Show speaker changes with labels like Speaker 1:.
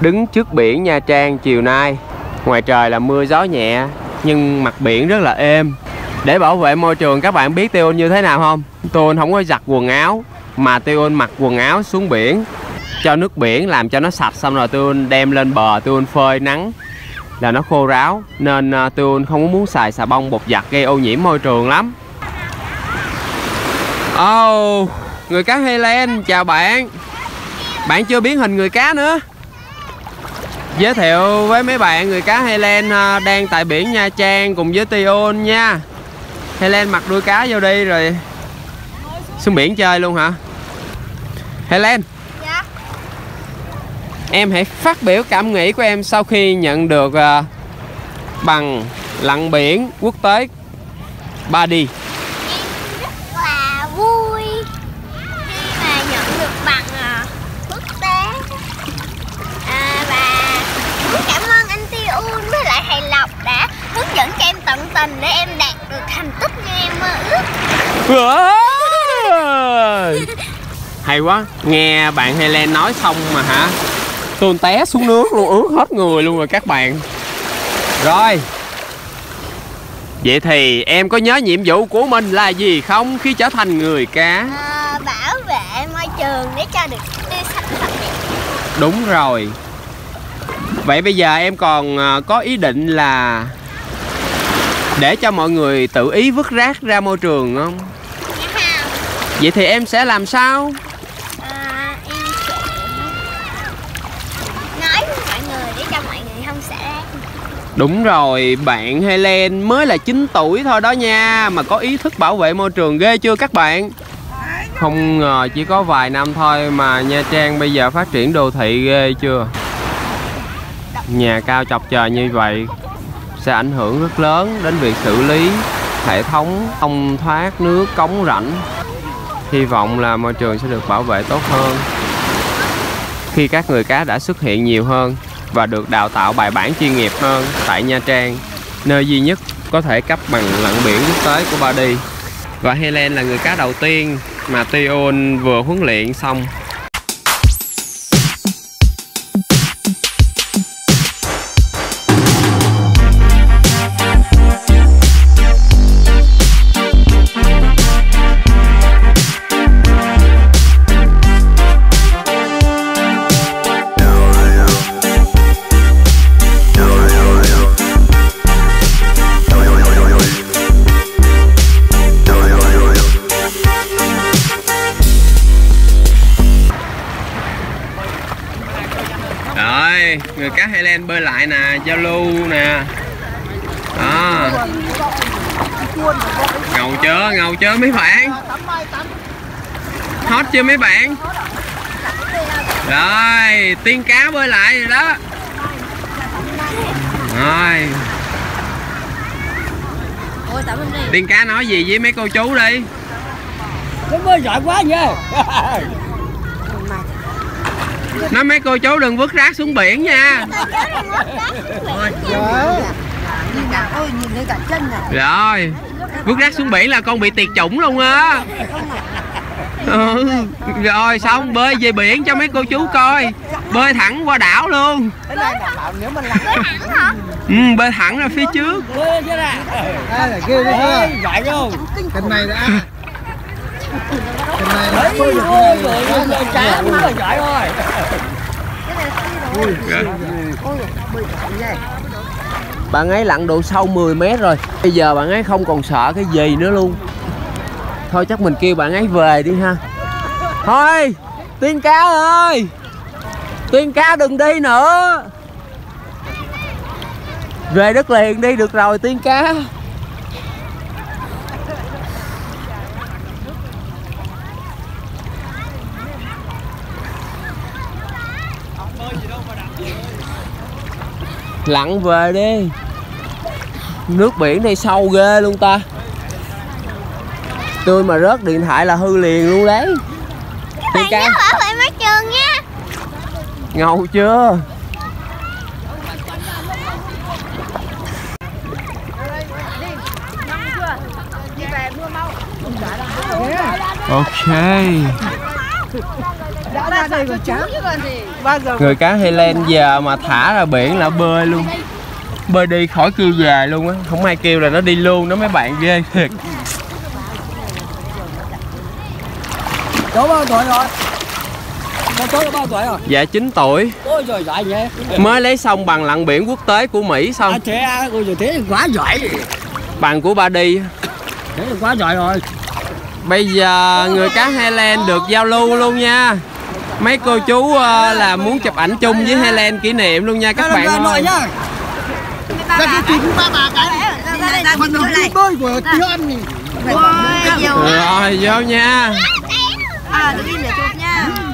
Speaker 1: Đứng trước biển Nha Trang chiều nay. Ngoài trời là mưa gió nhẹ Nhưng mặt biển rất là êm. Để bảo vệ môi trường các bạn biết Tiêu như thế nào không? Tôi không có giặt quần áo Mà Tiêu mặc quần áo xuống biển. Cho nước biển làm cho nó sạch Xong rồi Tiêu đem lên bờ Tiêu phơi nắng Là nó khô ráo. Nên ờ, Tiêu không có muốn xài xà bông bột giặt gây ô nhiễm môi trường lắm. Oh, người cá Helen, chào bạn. Bạn chưa biến hình người cá nữa. Giới thiệu với mấy bạn người cá Helen à, đang tại biển Nha Trang cùng với Tion nha. Helen mặc đuôi cá vô đi rồi xuống biển chơi luôn hả? Helen.
Speaker 2: Dạ.
Speaker 1: Em hãy phát biểu cảm nghĩ của em sau khi nhận được uh, bằng lặn biển quốc tế Badi
Speaker 2: rất tình để em đạt được thành tích như em mơ ước.
Speaker 1: Hay quá Nghe bạn Helen nói xong mà hả? Tôi té xuống nước luôn ướt hết người luôn rồi các bạn. Rồi. Vậy thì em có nhớ nhiệm vụ của mình là gì không khi trở thành người cá?
Speaker 2: À, bảo vệ môi trường để cho được tươi sạch đẹp.
Speaker 1: Đúng rồi. Vậy bây giờ em còn à, có ý định là để cho mọi người tự ý vứt rác ra môi trường không? Vậy thì em sẽ làm sao?
Speaker 2: À, em sẽ nói với mọi người để cho mọi người không xả rác
Speaker 1: Đúng rồi, bạn Helen mới là 9 tuổi thôi đó nha Mà có ý thức bảo vệ môi trường ghê chưa các bạn? Không ngờ chỉ có vài năm thôi mà Nha Trang bây giờ phát triển đô thị ghê chưa? Nhà cao chọc trời như vậy sẽ ảnh hưởng rất lớn đến việc xử lý hệ thống thông thoát nước cống rãnh Hy vọng là môi trường sẽ được bảo vệ tốt hơn khi các người cá đã xuất hiện nhiều hơn và được đào tạo bài bản chuyên nghiệp hơn tại Nha Trang, nơi duy nhất có thể cấp bằng lặn biển quốc tế của Ba Đi Và Helen là người cá đầu tiên mà Tion vừa huấn luyện xong. Người cá Helen bơi lại nè, giao lưu nè. Đó. Ngầu chưa, ngầu chưa mấy bạn? Hot chưa mấy bạn? Rồi, tiên cá bơi lại rồi đó. Rồi, tiên cá nói gì với mấy cô chú đi.
Speaker 3: Nó bơi giỏi quá nha
Speaker 1: Nói mấy cô chú đừng vứt rác xuống biển nha. Rồi, vứt rác xuống biển là con bị tiệt chủng luôn á. Ừ. Rồi xong bơi về biển cho mấy cô chú coi Bơi thẳng qua đảo luôn ừ, Bơi thẳng ra phía trước
Speaker 3: đi thôi Cái này đã cái này đã bơi được Ôi rồi rồi cá quá là giỏi rồi
Speaker 1: Bạn ấy lặn độ sâu 10 mét rồi. Bây giờ bạn ấy không còn sợ cái gì nữa luôn. Thôi chắc mình kêu bạn ấy về đi ha. Thôi, Tiên cá ơi! Tiên cá đừng đi nữa. Về đất liền đi, được rồi, tiên cá Lặn về đi. Nước biển đây sâu ghê luôn ta. Tôi mà rớt điện thoại là hư liền luôn đấy.
Speaker 2: Bạn nhớ
Speaker 1: cá
Speaker 2: bảo vệ môi trường nha.
Speaker 1: Ngầu chưa? Ok
Speaker 4: ra đây còn
Speaker 3: giờ
Speaker 1: người cá Highland giờ mà thả ra biển là bơi luôn. Bơi đi khỏi kêu về luôn á. Không ai kêu là nó đi luôn đó mấy bạn ghê thiệt.
Speaker 3: Cháu bao tuổi rồi? Cháu bao tuổi rồi?
Speaker 1: Dạ 9 tuổi.
Speaker 3: Ôi trời giỏi nhé
Speaker 1: mới lấy xong bằng lặn biển quốc tế của Mỹ xong.
Speaker 3: À, thế à ôi trời thế quá giỏi.
Speaker 1: Bằng của ba đi.
Speaker 3: Thế quá giỏi rồi.
Speaker 1: Bây giờ người cá Highland được giao lưu luôn nha mấy cô chú ờ, là muốn chụp ảnh chung với Highland kỷ niệm luôn nha các bạn ơi.
Speaker 3: nhá. Ra cái kính ba bà cái. Phần đầu tiên bơi của Thiên này
Speaker 4: ôi nhiều
Speaker 1: rồi vô nha.
Speaker 4: À đi để chụp nha